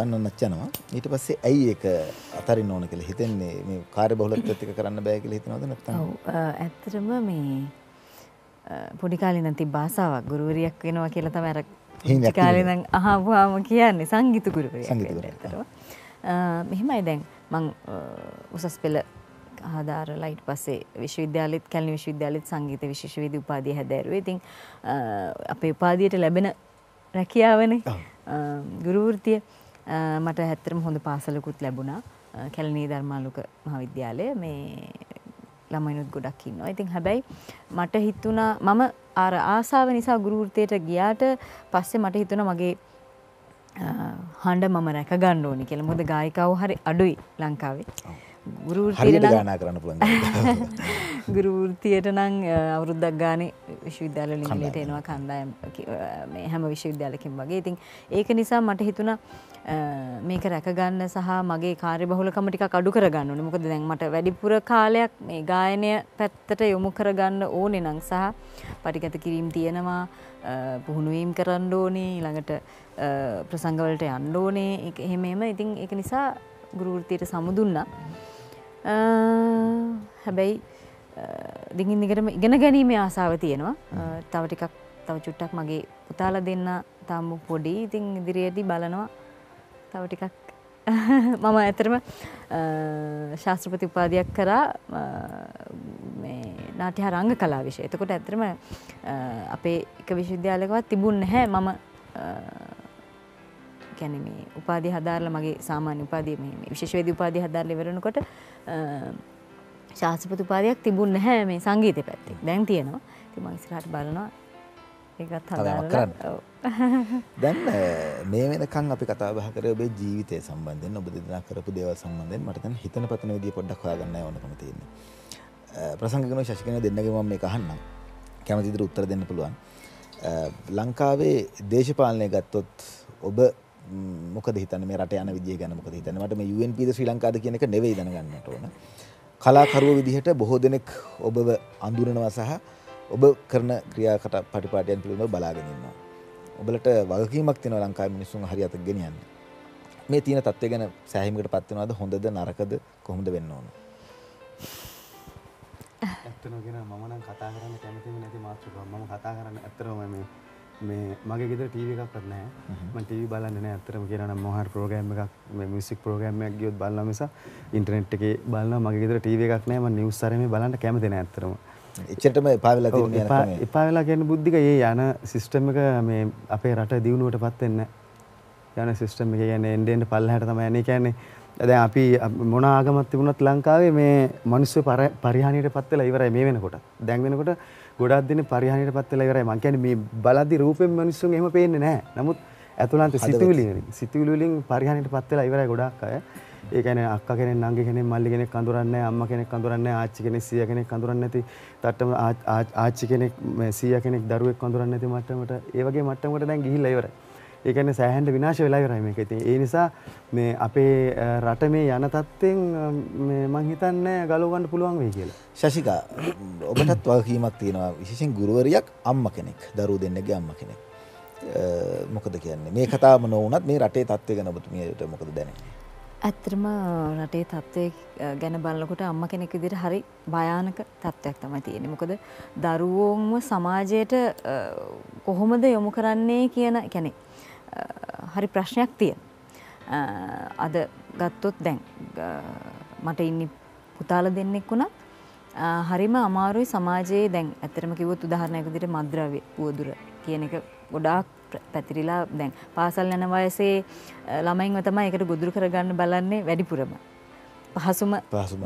උගන්නන්නත් යනවා. ඊට පස්සේ ඇයි ඒක අතරින් ඕන කියලා හිතෙන්නේ? මේ කාර්ය බහුලත්වයත් එක්ක කරන්න බෑ කියලා හිතනවද නැත්නම්? ඔව්. ඇත්තටම මේ පොඩි කාලේ නම් තිබ්බ ආසාවක් ගුරුවරියක් වෙනවා කියලා තමයි අර පුංචි කාලේ නම් අහපුවාම කියන්නේ සංගීත ගුරුවරියක් වෙන්න. ඇත්තටම. මෙහෙමයි දැන් මං උසස් පෙළ ආධාරලා ඊට පස්සේ විශ්වවිද්‍යාලෙත් කැලණි විශ්වවිද්‍යාලෙත් සංගීත විශේෂ විධි උපාධිය හැදෑරුවේ. ඉතින් අපේ උපාධියට ලැබෙන රැකියාවනේ. ගුරු වෘත්තිය මට ඇත්තටම හොඳ පාසලකුත් ලැබුණා. අ, කැලණි ධර්මාලෝක මහාවිද්‍යාලය මේ ළමයිනුත් ගොඩක් ඉන්නවා. ඉතින් හැබැයි මට හිතුණා මම අර ආසාව නිසා ගුරු වෘත්තියට ගියාට පස්සේ මට හිතුණා මගේ අ, හඬ මම රැක ගන්න ඕනි කියලා. මොකද ගායිකාවෝ හරි අඩුයි ලංකාවේ. ගුරු වෘත්තියට හරියට නම් ගානා කරන්න පුළුවන් ගුරු වෘත්තියට නම් අ, අවුරුද්දක් ගානේ විශ්වවිද්‍යාල එළියට එනවා කණ්ඩායම් කි- අ, මේ හැම විශ්වවිද්‍යාලකින් වගේ. ඉතින් ඒක නිසා මට හිතුණා මේක රැකගන්න සහ මගේ කාර්යබහුලකම ටිකක් අඩු කරගන්න ඕනේ. මොකද දැන් මට වැඩිපුර කාලයක් මේ ගායනය පැත්තට යොමු කරගන්න ඕනේ නම් සහ පටිගත කිරීම තියෙනවා අ, පුහුණු වීම කරන්න ඕනේ ඊළඟට අ, ප්‍රසංගවලට යන්න ඕනේ. ඒක එහෙම එහෙම. ඉතින් ඒක නිසා ගුරු වෘත්තියට සමුදුන්නා. හැබැයි දිගින් දිගටම ඉගෙන ගැනීමේ ආසාව තියෙනවා. තව ටිකක් තව චුට්ටක් මගේ පුතාලා දෙන්න තාම පොඩි ඉතින් ඉදිරියේදී බලනවා. තව ටිකක් මම ඇතරම ශාස්ත්‍රපති උපාධයක් කරා නාට්‍ය හා රංග කලා විෂය. එතකොට ඇතරම අපේ එක විශ්වවිද්‍යාලකවත් තිබුණ නැහැ. මම ගැන මේ උපාධි හදාරල මගේ සාමාන්‍ය උපාධිය මේ විශේෂවේදී උපාධි හදාරල ඉවරනකොට අ, ශාස්ත්‍රපති උපාධියක් තිබුණ නැහැ මේ සංගීතය පැත්තේ. දැන් තියෙනවා. ඉතින් මම ඉස්සරහට බලනවා හදාරලා. කරන්න. දැන් මේ වෙනකන් අපි කතා බහ කරේ ඔබේ ජීවිතය සම්බන්ධයෙන් ඔබ දෙදෙනා කරපු දේවල් සම්බන්ධයෙන් මට දැන් හිතන පතන විදිය පොඩ්ඩක් හොයාගන්න ඕනකම තියෙනවා. අ, ප්‍රසංගකනෝ ශශිකන දෙන්නගේ මම මේක අහන්නම්. කැමති විදිහට උත්තර දෙන්න පුළුවන්. ලංකාවේ දේශපාලනය ගත්තොත් ඔබ ම්, මොකද හිතන්නේ මේ රට යන විදිය ගැන මොකද හිතන්නේ මට මේ UNP ද ශ්‍රී ලංකාද කියන එක නෙවෙයි දැනගන්නට ඕන. කලාකරුවෝ විදිහට බොහෝ දෙනෙක් ඔබව අඳුරනවා සහ ඔබ කරන ක්‍රියාකට පටිපාටියන් පිළිබඳව බලාගෙන ඉන්නවා. ඔබලට වගකීමක් තියෙනවා ලංකාවේ මිනිස්සුන් හරි අතට ගෙනියන්න. මේ තියෙන තත්ත්වය ගැන සෑහීමකට පත් වෙනවද හොඳද නරකද කොහොමද වෙන්න ඕන? ඇත්තම ගෙන මම නම් කතා කරන්න කැමතිම නැති මාතෘකාවක්. මම කතා කරන්න ඇත්තටම මේ මේ මගේ ගෙදර ටීවී එකක්වත් නැහැ. මම ටීවී බලන්නේ නැහැ. ඇත්තටම කියනවා නම් මොහාර ප්‍රෝග්‍රෑම් එකක් මේ මියුසික් ප්‍රෝග්‍රෑම් එකක් ගියොත් බලනවා මිස ඉන්ටර්නෙට් එකේ බලනවා මගේ ගෙදර ටීවී එකක් නැහැ. මම නිවුස් හරි මේ බලන්න කැමති නැහැ ඇත්තටම. එච්චරටම එපා වෙලා තියෙන යන එපා වෙලා කියන බුද්ධික ඒ යන සිස්ටම් එක මේ අපේ රට දියුණුවට පත් වෙන්නේ නැහැ. යන සිස්ටම් එක කියන්නේ එන්න එන්න පල්ලහැට තමයි යන්නේ. කියන්නේ දැන් අපි මොන ආගමක් තිබුණත් ලංකාවේ මේ මිනිස්සු පර- පරිහානියට පත් වෙලා ඉවරයි මේ වෙනකොට. දැන් වෙනකොට ගොඩක් දෙනෙක් පරිහානියට පත් වෙලා ඉවරයි. මං කියන්නේ මේ බලද්දි රූපෙන් මිනිස්සුන් එහෙම පේන්නේ නැහැ. නමුත් ඇතුළන්ත සිතුවිලි සිතුවිලි වලින් පරිහානියට පත් වෙලා ඉවරයි ගොඩාක් අය. ඒ කියන්නේ අක්කා කෙනෙක් නංගි කෙනෙක් මල්ලි කෙනෙක් අඳුරන්නේ නැහැ අම්මා කෙනෙක් අඳුරන්නේ නැහැ ආච්චි කෙනෙක් සීයා කෙනෙක් අඳුරන්නේ නැති තට්ටම ආච්චි කෙනෙක් සීයා කෙනෙක් දරුවෙක් අඳුරන්නේ නැති මට්ටමට ඒ වගේ මට්ටමකට දැන් ගිහිල්ලා ඉවරයි. ඒ කියන්නේ සෑහෙන්න විනාශ වෙලා ඉවරයි මේක. ඉතින් ඒ නිසා මේ අපේ රට මේ යන තත්ත්වෙන් අ, මේ මං හිතන්නේ ගලව ගන්න පුළුවන් වෙයි කියලා. ශශිකා ඔබටත් වගකීමක් තියෙනවා විශේෂයෙන් ගුරුවරියක් අම්මා කෙනෙක් දරුවෝ දෙන්නගේ අම්මා කෙනෙක්. මොකද කියන්නේ මේ කතාවම නොවුනත් මේ රටේ තත්ත්වය ගැන ඔබතුමියට මොකද දැනෙන්නේ? ඇත්තටම රටේ තත්ත්වය ගැන බලනකොට අම්ම කෙනෙක් විදිහට හරි භයානක තත්ත්වයක් තමයි තියෙන්නේ. මොකද දරුවෝන්ව සමාජයට කොහොමද යොමු කරන්නේ කියන කියන්නේ අ, හරි ප්‍රශ්නයක් තියෙන. අද ගත්තොත් දැන් මට ඉන්නේ පුතාලා දෙන්නෙක් වුණත් හරිම අමාරුයි සමාජයේ දැන් ඇත්තටම කිව්වොත් උදාහරණයක් විදිහට මද්ද්‍රව්‍ය උවදුර කියන එක ගොඩාක් පැතිරිලා දැන් පාසල් යන වයසේ අ, ළමයින්ව තමයි ඒකට ගොදුරු කරගන්න බලන්නේ වැඩිපුරම. පහසුම පහසුම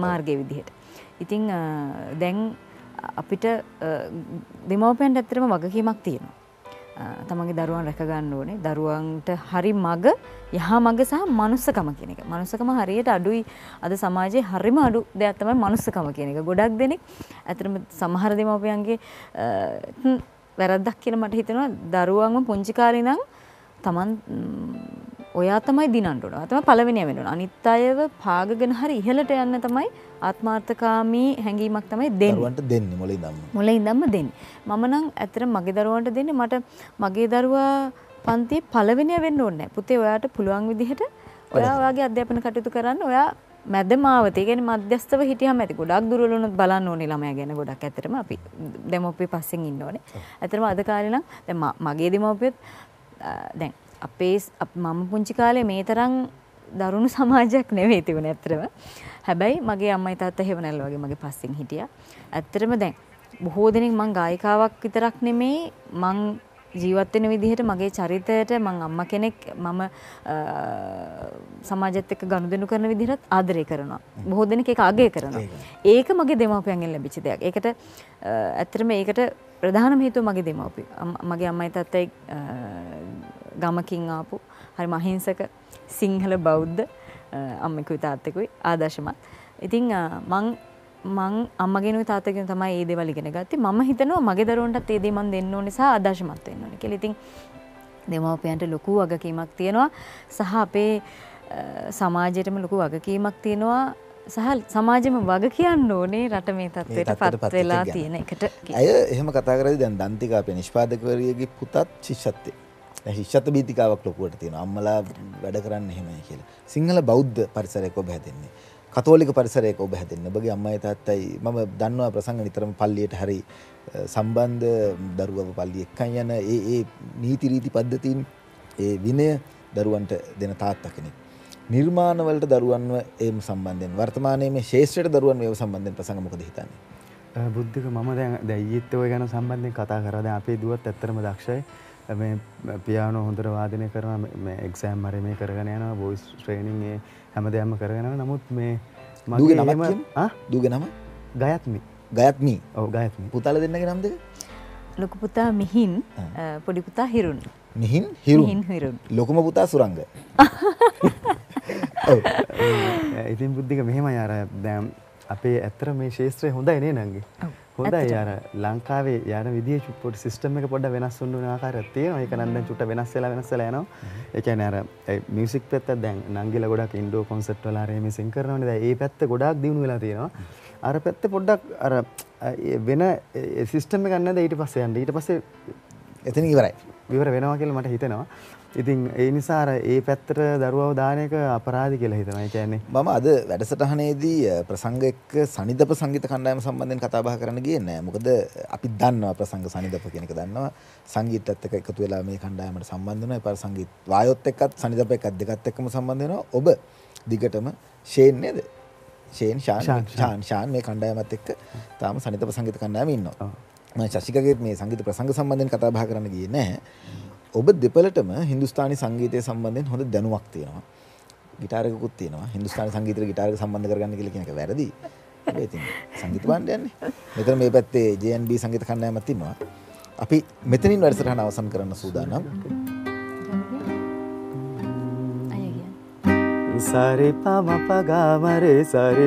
මාර්ගය විදිහට. ඉතිං දැන් අපිට දෙමවපයන්ට ඇත්තරම වගකීමක් තියෙනවා. අ, තමන්ගේ දරුවන් රැකගන්න ඕනේ. දරුවන්ට හරි මග යහ මග සහ මනුස්සකම කියන එක. මනුස්සකම හරියට අඩුයි. අද සමාජයේ හරිම අඩු දෙයක් තමයි මනුස්සකම කියන එක. ගොඩක් දෙනෙක් ඇතරම සමහර දෙමවපයන්ගේ අ, හ්ම්, වැරද්දක් කියලා මට හිතෙනවා. දරුවන්ම පුංචි කාලේ නම් තමන් ම්, ඔයා තමයි දිනන්ටුන තම පලවෙනය වෙන අනිත් අයව පාගගෙන හරි ඉහලට යන්න තමයි ආත්මාර්ථකාමී හැඟීමක් තමයි දෙන්න. දරුවන්ට දෙන්න මොලින් දම්ම මුල ඉදම්ම දෙන්න. මම නම් ඇතර මගේ දරුවන්ට දෙන්න මට මගේ දරුවා පන්තිය පලවෙනය වෙන්න ඕන්න පුතේ ඔයාට පුළුවන් විදිහට ඔයාගේ අධ්‍යාපන කටයුතු කරන්න. ඔයා මැද මාවතේගෙන මධ්‍යස්තව හිටියම ඇති. ගොඩක් දුරලුණුත් බලන්න ඕනේ ළමයා ගැන ගොඩක් ඇතරම අපි දෙමොප්පේ පස්සෙන් ඉන්න ඕනේ. ඇතරම අද කාලේ නම් දැන් මගේ දෙමව්පියත් දැන් අපේ මම පුංචි කාලේ මේ තරම් දරුණු සමාජයක් නෙවෙයි තිබුණේ ඇත්තටම. හැබැයි මගේ අම්මයි තාත්තා හෙවණැල්ල වගේ මගේ පස්සෙන් හිටියා. ඇත්තටම දැන් බොහෝ දෙනෙක් මං ගායිකාවක් විතරක් නෙමෙයි මං ජීවත් වෙන විදිහට මගේ චරිතයට මං අම්මා කෙනෙක් මම සමාජයත් එක්ක ගනුදෙනු කරන විදිහට ආදරය කරනවා. බොහෝ දෙනෙක් ඒක අගය කරනවා. ඒක මගේ දෙමව්පියන්ගෙන් ලැබිච්ච දෙයක්. ඒකට ඇත්තටම ඒකට ප්‍රධානම හේතුව මගේ දෙමව්පිය. අම්ම- මගේ අම්මයි තාත්තයි ගමකින් ආපු හරි මහිංසක සිංහල බෞද්ධ අම්මෙකුයි තාත්තෙකුයි ආදර්ශමත්. ඉතින් අ, මං මං අම්මගෙනුයි තාත්තගෙනුයි තමයි ඒ දේවල් ඉගෙන ගත්තේ. මම හිතනවා මගේ දරුවන්ටත් ඒ දේ මන් දෙන්න ඕනේ සහ ආදර්ශමත් වෙන්න ඕනේ කියලා. ඉතින් දෙමව්පියන්ට ලොකු වගකීමක් තියෙනවා සහ අපේ සමාජයටම ලොකු වගකීමක් තියෙනවා සහ සමාජෙම වග කියන්න ඕනේ රට මේ තත්ත්වයට පත් වෙලා තියෙන එකට. ඇය එහෙම කතා කරදි දැන් දන්තිකා අපේ නිෂ්පාදකවරියගේ පුතත් ශිෂ්‍යත්වය දැන් ශිෂ්‍යත්ව බීතිකාවක් ලොකුවට තියෙනවා. අම්මලා වැඩ කරන්න එහෙමයි කියලා. සිංහල බෞද්ධ පරිසරයක ඔබ හැදෙන්නේ. කතෝලික පරිසරයක ඔබ හැදෙන්නේ. ඔබගේ අම්මයි තාත්තයි මම දන්නවා ප්‍රසංග නිතරම පල්ලියට හරි අ, සම්බන්ධ දරුවව පල්ලි එක්කන් යන ඒ ඒ නීති රීති පද්ධතීන් ඒ විනය දරුවන්ට දෙන තාත්තා කෙනෙක්. නිර්මාණවලට දරුවන්ව ඒම සම්බන්ධයෙන් වර්තමානයේ මේ ශේෂ්ත්‍රයට දරුවන් ඒව සම්බන්ධයෙන් ප්‍රසංග මොකද හිතන්නේ? බුද්ධික මම දැන් දැයිත් ඔය ගැන සම්බන්ධයෙන් කතා කර. දැන් අපේ දුවත් ඇත්තරම දක්ෂයි. මේ පියානෝ හොඳට වාදනය කරන එක්සෑම් මර මේ කරගෙන යන බොයිස් ට්‍රේනිං ඒ හැම දෙයක්ම කරගෙන යනවා. නමුත් මේ මගේ. ආ? දුගේ නම? ගයත්මි. ගයත්මී. ඔව් ගයත්මි. පුතාල දෙන්නගේ නම් දෙක ලොකු පුතා මිහින් පොඩි පුතා හිරුන්. මිහින්? හිරු මිහින් හිරුන්. ලොකුම පුතා සුරංග. ඉතින් බුද්ධික මෙහෙම අර දැම් අපේ ඇත්තර මේ ශේත්‍රය හොඳයි නේ නංගේ හොඳයි අර ලංකාවේ යන විදිිය චුප්පොට සිස්ටම එක පොඩ වෙනස් වුන්නු ආකාරත්තිය ඒක නන්ද චුට වෙනස් වෙලා වෙනස්සල යනවා. එකන අර මියසික් පැත්ත දැන් නංගිල ගොඩක් ඉන්ඩෝ කොන්සට් වලාරේම සිං කරනවන ඒ පැත්ත ගොඩක් දියුණු වෙලා තියෙනවා. අර පැත්ත පොඩ්ඩක් අර ඒ වෙන සිිස්ටම ගන්න ඊට පස්සේ යන්න. ඊට පස්සේ එතන ඉවරයි. විවර වෙනවා කියලා මට හිතෙනවා ඉතින් ඒ නිසාර ඒ පැත්තට දරුවව දානක අපරාධි කියලා හිතනයි කියන්නේ මම අද වැඩසටහනේදී ප්‍රසංග එක්ක සනිදප සංගීත කණ්ඩායම සම්බන්ධයෙන් කතා බහ කරන්න ගියේ නෑ. මොකද අපි දන්නවා ප්‍රසංග සනිදප කියන එක දන්නවා. සංගීතයත් එක්ක එකතු වෙලා මේ කණ්ඩායමට සම්බන්ධ වෙනවා. ඒ පාර සංගීත වායොත් එක්කත් සනිදප එක්කත් දෙකත් එක්කම සම්බන්ධ වෙනවා. ඔබ දිගටම ෂේන් නේද? ෂේන් ෂාන් ෂාන්, ෂාන් මේ කණ්ඩායමත් එක්ක තාම සනිදප සංගීත කණ්ඩායමේ ඉන්නවා. මම ශශිකගේ මේ සංගීත ප්‍රසංග සම්බන්ධයෙන් කතා බහ කරන්න ගියේ නෑ. ඔබ දෙපළටම හින්දුස්ථානි සංගීතය සම්බන්ධයෙන් හොඳ දැනුමක් තියෙනවා. ගිටාරයකුත් තියෙනවා. හින්දුස්ථානි සංගීතයට ගිටාරයක සම්බන්ධ කරගන්න කියලා කියන එක වැරදි. හැබැයි ඉතින් සංගීත භාණ්ඩයන්නේ. මෙතන මේ පැත්තේ JNB සංගීත කණ්ඩායමක් ඉන්නවා. අපි මෙතනින් වැඩසටහන අවසන් කරන්න සූදානම්. අය කියන්නේ. සරි පම පගාමරේ සරි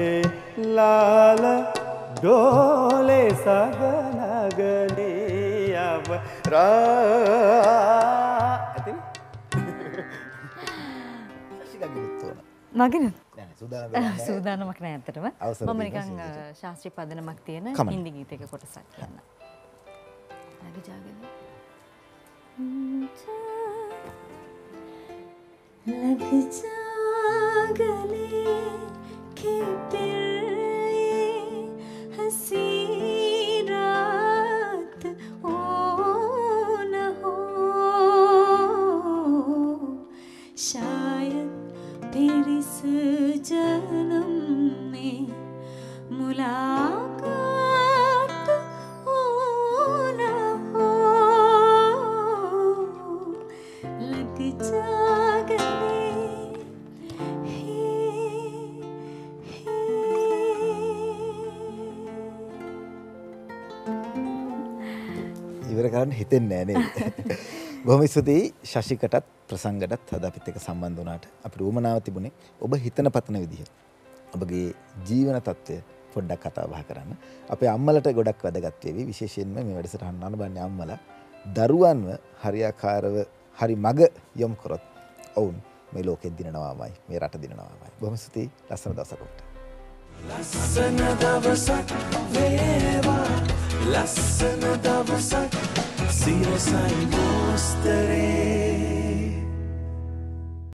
ලාල ඩෝලේ සගනගනීයම රා ඇතිනේ? ශශිකගේ උත්තර. මගෙන. සූදානමක් නෑ ඇත්තටම මම නිකන්. ශාස්ත්‍රීය පදනමක් තියෙන. හින්දි ගීතයක කොටසක් කියන්න. ලග ජාගෙන. ඉවර කරන්න හිතෙන් නෑනේ බොහොම ස්තුතියි ශශිකටත් ප්‍රසංගටත් හද අපිත් එක සම්බන්ධ වුණාට. අපි රූමනාව තිබුණේ ඔබ හිතන පතන විදිහ. ඔබගේ ජීවන තත්ත්වය පොඩ්ඩක් කතා බහ කරන්න. අපේ අම්මලට ගොඩක් වැදගත් වේවි. විශේෂයෙන්ම මේ වැඩසටහන අනුබන්නේ අම්මලා. දරුවන්ව හරියාකාරව හරි මග යොමු කරොත් ඔවුන් මේ ලෝකෙ දිනනවාමයි මේ රට දිනනවාමයි. බොහොම ස්තුතියි ලස්සන දවසක් ඔබට ලස්සන දවසක් වේවා. ලස්සන දවසක් සිරසයි මෝස්තරේ